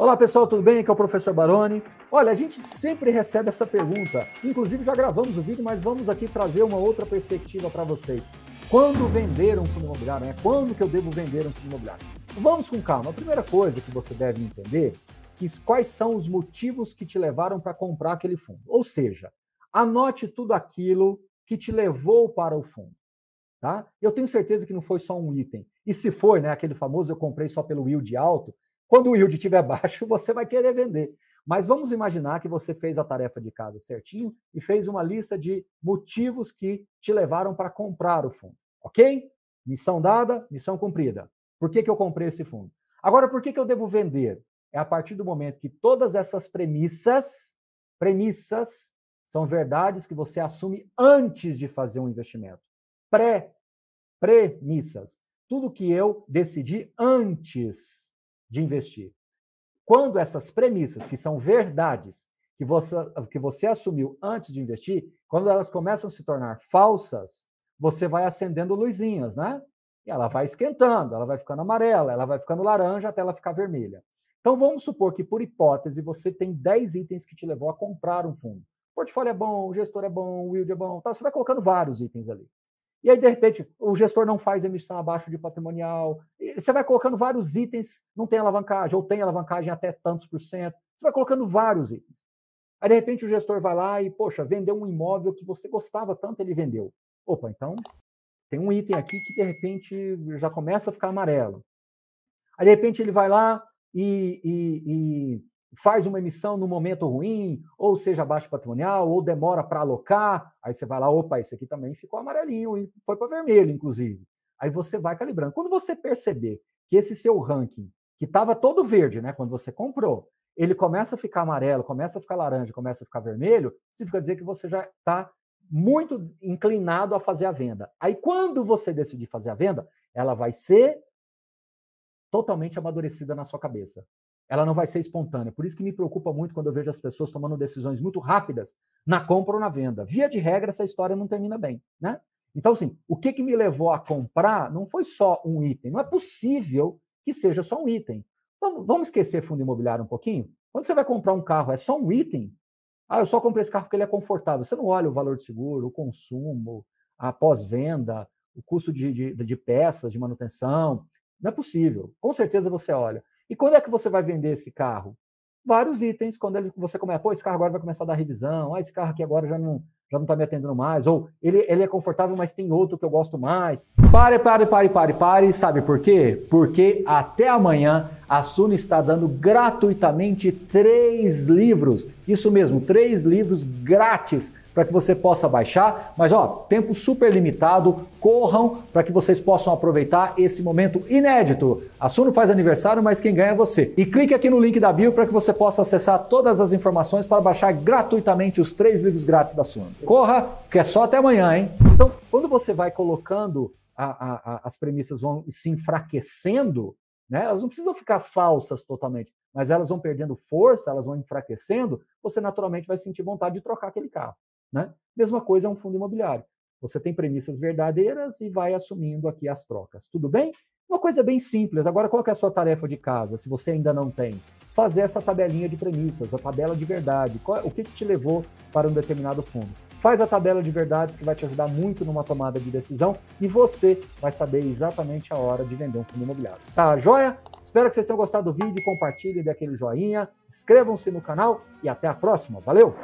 Olá pessoal, tudo bem? Aqui é o professor Baroni. Olha, a gente sempre recebe essa pergunta. Inclusive já gravamos o vídeo, mas vamos aqui trazer uma outra perspectiva para vocês. Quando vender um fundo imobiliário? Né? Quando que eu devo vender um fundo imobiliário? Vamos com calma. A primeira coisa que você deve entender que quais são os motivos que te levaram para comprar aquele fundo. Ou seja, anote tudo aquilo que te levou para o fundo. Tá? Eu tenho certeza que não foi só um item. E se foi, né, aquele famoso eu comprei só pelo yield alto, quando o yield estiver baixo, você vai querer vender. Mas vamos imaginar que você fez a tarefa de casa certinho e fez uma lista de motivos que te levaram para comprar o fundo. Ok? Missão dada, missão cumprida. Por que, que eu comprei esse fundo? Agora, por que, que eu devo vender? É a partir do momento que todas essas premissas, premissas, são verdades que você assume antes de fazer um investimento. Pré, premissas. Tudo que eu decidi antes de investir. Quando essas premissas, que são verdades, que você, que você assumiu antes de investir, quando elas começam a se tornar falsas, você vai acendendo luzinhas, né? E ela vai esquentando, ela vai ficando amarela, ela vai ficando laranja até ela ficar vermelha. Então vamos supor que, por hipótese, você tem 10 itens que te levou a comprar um fundo. O portfólio é bom, o gestor é bom, o yield é bom, tá? você vai colocando vários itens ali. E aí, de repente, o gestor não faz emissão abaixo de patrimonial. Você vai colocando vários itens, não tem alavancagem, ou tem alavancagem até tantos por cento. Você vai colocando vários itens. Aí, de repente, o gestor vai lá e, poxa, vendeu um imóvel que você gostava tanto, ele vendeu. Opa, então tem um item aqui que, de repente, já começa a ficar amarelo. Aí, de repente, ele vai lá e, e, e faz uma emissão no momento ruim, ou seja, baixo patrimonial, ou demora para alocar, aí você vai lá, opa, esse aqui também ficou amarelinho e foi para vermelho, inclusive. Aí você vai calibrando. Quando você perceber que esse seu ranking, que estava todo verde, né, quando você comprou, ele começa a ficar amarelo, começa a ficar laranja, começa a ficar vermelho, significa dizer que você já está muito inclinado a fazer a venda. Aí, quando você decidir fazer a venda, ela vai ser totalmente amadurecida na sua cabeça ela não vai ser espontânea. Por isso que me preocupa muito quando eu vejo as pessoas tomando decisões muito rápidas na compra ou na venda. Via de regra, essa história não termina bem, né? Então, assim, o que, que me levou a comprar não foi só um item. Não é possível que seja só um item. Vamos, vamos esquecer fundo imobiliário um pouquinho? Quando você vai comprar um carro, é só um item? Ah, eu só comprei esse carro porque ele é confortável. Você não olha o valor de seguro, o consumo, a pós-venda, o custo de, de, de peças, de manutenção. Não é possível. Com certeza você olha. E quando é que você vai vender esse carro? Vários itens, quando ele, você começa, pô, esse carro agora vai começar a dar revisão, ah, esse carro aqui agora já não já não está me atendendo mais, ou ele, ele é confortável, mas tem outro que eu gosto mais. Pare, pare, pare, pare, pare. Sabe por quê? Porque até amanhã a Suno está dando gratuitamente três livros. Isso mesmo, três livros grátis para que você possa baixar. Mas ó, tempo super limitado, corram para que vocês possam aproveitar esse momento inédito. A Suno faz aniversário, mas quem ganha é você. E clique aqui no link da bio para que você possa acessar todas as informações para baixar gratuitamente os três livros grátis da Suno. Corra, que é só até amanhã, hein? Então, quando você vai colocando a, a, a, as premissas vão se enfraquecendo, né? Elas não precisam ficar falsas totalmente, mas elas vão perdendo força, elas vão enfraquecendo, você naturalmente vai sentir vontade de trocar aquele carro. Né? Mesma coisa é um fundo imobiliário. Você tem premissas verdadeiras e vai assumindo aqui as trocas. Tudo bem? Uma coisa bem simples. Agora, qual é a sua tarefa de casa, se você ainda não tem? Fazer essa tabelinha de premissas, a tabela de verdade. Qual, o que, que te levou para um determinado fundo? Faz a tabela de verdades que vai te ajudar muito numa tomada de decisão e você vai saber exatamente a hora de vender um fundo imobiliário. Tá, joia? Espero que vocês tenham gostado do vídeo, compartilhe, dê aquele joinha, inscrevam-se no canal e até a próxima. Valeu!